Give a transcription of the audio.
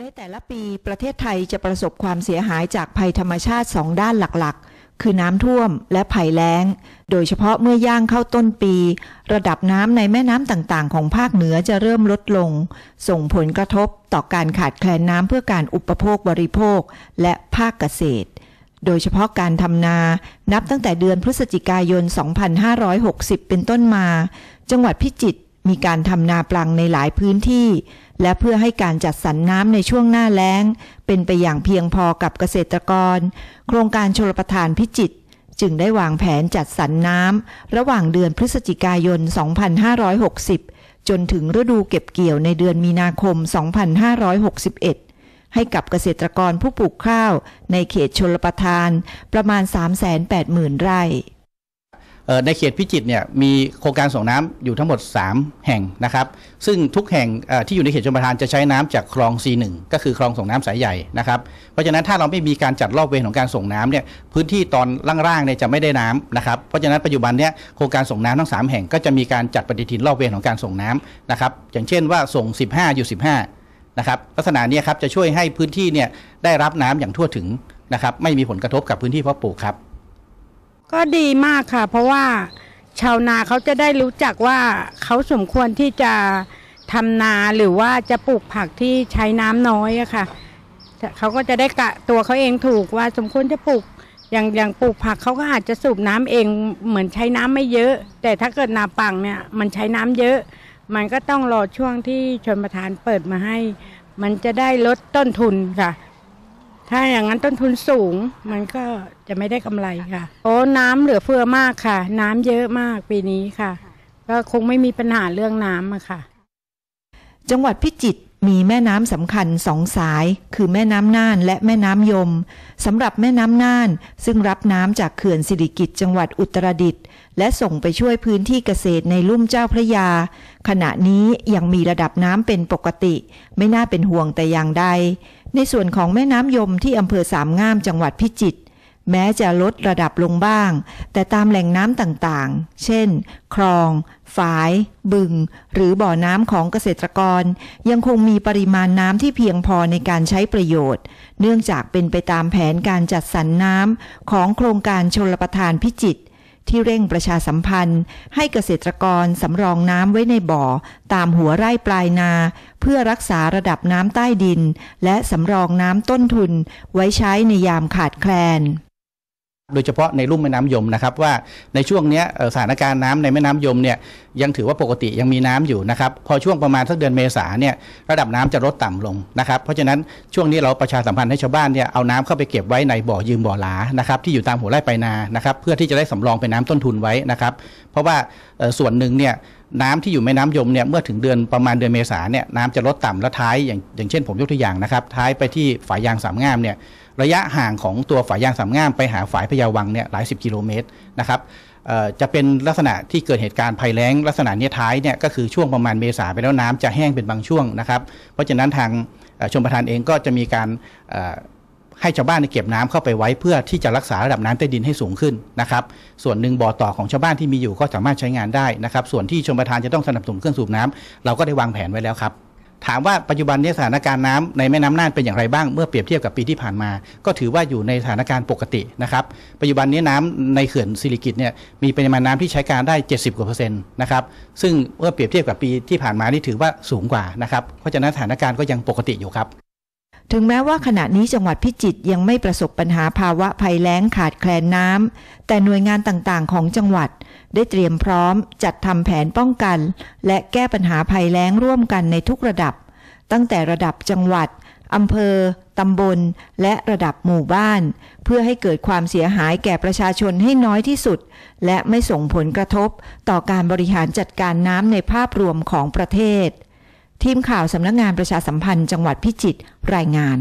ในแต่ละปีประเทศไทยจะประสบความเสียหายจากภัยธรรมชาติสองด้านหลักๆ คือน้ำท่วมและภัยแล้ง โดยเฉพาะเมื่อย่างเข้าต้นปี ระดับน้ำในแม่น้ำต่างๆ ของภาคเหนือจะเริ่มลดลง ส่งผลกระทบต่อการขาดแคลนน้ำเพื่อการอุปโภคบริโภค และภาคเกษตร โดยเฉพาะการทำนา นับตั้งแต่เดือนพฤศจิกายน 2560 เป็นต้นมา จังหวัดพิจิตร มีการทำนาปลังในหลายพื้นที่ และเพื่อให้การจัดสรรน้ำในช่วงหน้าแล้ง เป็นไปอย่างเพียงพอกับเกษตรกร โครงการชลประทานพิจิตรจึงได้วางแผนจัดสรรน้ำระหว่างเดือนพฤศจิกายน 2560 จนถึงฤดูเก็บเกี่ยวในเดือนมีนาคม 2561ให้กับเกษตรกรผู้ปลูกข้าวในเขตชลประทานประมาณ 380,000 ไร่ ในเขตพิจิตรเนี่ยมีโครงการส่งน้ำอยู่ทั้งหมด 3 แห่งนะครับ ซึ่งทุกแห่งที่อยู่ในเขตชลประทานจะใช้น้ำจากคลอง C1 ก็คือคลองส่งน้ำสายใหญ่นะครับ เพราะฉะนั้นถ้าเราไม่มีการจัดรอบเวรของการส่งน้ำเนี่ยพื้นที่ตอนล่างๆเนี่ยจะไม่ได้น้ำนะครับ เพราะฉะนั้นปัจจุบันเนี่ยโครงการส่งน้ำทั้ง 3 แห่งก็จะมีการจัดปฏิทินรอบเวรของการส่งน้ำนะครับ อย่างเช่นว่าส่ง 15 อยู่ 15นะครับลักษณะนี้ครับจะช่วยให้พื้นที่เนี่ยได้รับน้ำอย่างทั่วถึงนะครับไม่มีผลกระทบกับพื้นที่เพาะปลูกครับ ก็ดีมากค่ะ เพราะว่าชาวนาเขาจะได้รู้จักว่าเขาสมควรที่จะทำนาหรือว่าจะปลูกผักที่ใช้น้ำน้อยอะค่ะเขาก็จะได้กะตัวเขาเองถูกว่าสมควรจะปลูกอย่างอย่างปลูกผักเขาก็อาจจะสูบน้ำเองเหมือนใช้น้ำไม่เยอะ แต่ถ้าเกิดนาปังเนี่ยมันใช้น้ำเยอะ มันก็ต้องรอช่วงที่ชนประทานเปิดมาให้ มันจะได้ลดต้นทุนค่ะ ถ้าอย่างนั้นต้นทุนสูงมันก็จะไม่ได้กำไรค่ะ โอ้น้ำเหลือเฟือมากค่ะ น้ำเยอะมากปีนี้ค่ะ ก็คงไม่มีปัญหาเรื่องน้ำอะค่ะ จังหวัดพิจิตรมีแม่น้ำสำคัญสองสาย คือแม่น้ำน่านและแม่น้ำยมสำหรับแม่น้ำน่าน ซึ่งรับน้ำจากเขื่อนสิริกิติ์จังหวัดอุตรดิตถ์และส่งไปช่วยพื้นที่เกษตรในลุ่มเจ้าพระยา ขณะนี้ยังมีระดับน้ำเป็นปกติ ไม่น่าเป็นห่วงแต่อย่างใด ในส่วนของแม่น้ำยมที่อำเภอสามงามจังหวัดพิจิตร แม้จะลดระดับลงบ้าง แต่ตามแหล่งน้ำต่างๆ เช่น คลอง ฝาย บึง หรือบ่อน้ำของเกษตรกร ยังคงมีปริมาณน้ำที่เพียงพอในการใช้ประโยชน์ เนื่องจากเป็นไปตามแผนการจัดสรรน้ำของโครงการชลประทานพิจิตรที่เร่งประชาสัมพันธ์ ให้เกษตรกรสำรองน้ำไว้ในบ่อ ตามหัวไร่ปลายนา เพื่อรักษาระดับน้ำใต้ดิน และสำรองน้ำต้นทุน ไว้ใช้ในยามขาดแคลน โดยเฉพาะในลุ่มแม่น้ำยมนะครับว่าในช่วงนี้สถานการณ์น้ำในแม่น้ำยมเนี่ยยังถือว่าปกติยังมีน้ำอยู่นะครับพอช่วงประมาณสักเดือนเมษาเนี่ยระดับน้ำจะลดต่ำลงนะครับเพราะฉะนั้นช่วงนี้เราประชาสัมพันธ์ให้ชาวบ้านเนี่ยเอาน้ำเข้าไปเก็บไว้ในบ่อยืมบ่อหลานะครับที่อยู่ตามหัวไร่ไปนานะครับเพื่อที่จะได้สำรองเป็นน้ำต้นทุนไว้นะครับเพราะว่าส่วนหนึ่งเนี่ย น้ำที่อยู่แม่น้ำยมเนี่ยเมื่อถึงเดือนประมาณเดือนเมษาเนี่ยน้ำจะลดต่ำและท้ายอย่างอย่างเช่นผมยกตัวอย่างนะครับท้ายไปที่ฝายยางสามงามเนี่ยระยะห่างของตัวฝายยางสามงามไปหาฝายพยาวังเนี่ยหลายสิบกิโลเมตรนะครับจะเป็นลักษณะที่เกิดเหตุการณ์ภัยแล้ง ลักษณะนี้ท้ายเนี่ยก็คือช่วงประมาณเมษาไปแล้วน้ำจะแห้งเป็นบางช่วงนะครับ เพราะฉะนั้นทางชมประทานเองก็จะมีการ ให้ชาวบ้านเก็บน้ำเข้าไปไว้เพื่อที่จะรักษาระดับน้ำใต้ดินให้สูงขึ้นนะครับ ส่วนหนึ่งบ่อต่อของชาวบ้านที่มีอยู่ก็สามารถใช้งานได้นะครับ ส่วนที่ชมประทานจะต้องสนับสนุนเครื่องสูบน้ำเราก็ได้วางแผนไว้แล้วครับถามว่าปัจจุบันนี้สถานการณ์น้ำในแม่น้ำน่านเป็นอย่างไรบ้างเมื่อเปรียบเทียบกับปีที่ผ่านมา ก็ถือว่าอยู่ในสถานการณ์ปกตินะครับปัจจุบันนี้น้ำในเขื่อนสิริกิตเนี่ยมีปริมาณน้ำที่ใช้การได้ 70กว่าเปอร์เซ็นต์นะครับซึ่งเมื่อเปรียบเทียบกับปีที่ผ่านมานี่ถือว่าสูงกว่านะครับเพราะฉะนั้นสถานการณ์ก็ยังปกติอยู่ครับ ถึงแม้ว่าขณะนี้จังหวัดพิจิตรยังไม่ประสบปัญหาภาวะภัยแล้งขาดแคลนน้ำแต่หน่วยงานต่างๆ ของจังหวัด ได้เตรียมพร้อมจัดทำแผนป้องกัน และแก้ปัญหาภัยแล้งร่วมกันในทุกระดับ ตั้งแต่ระดับจังหวัดอำเภอ ตำบล และระดับหมู่บ้าน เพื่อให้เกิดความเสียหายแก่ประชาชนให้น้อยที่สุด และไม่ส่งผลกระทบต่อการบริหารจัดการน้ำในภาพรวมของประเทศ ทีมข่าวสำนักงานประชาสัมพันธ์จังหวัดพิจิตรรายงาน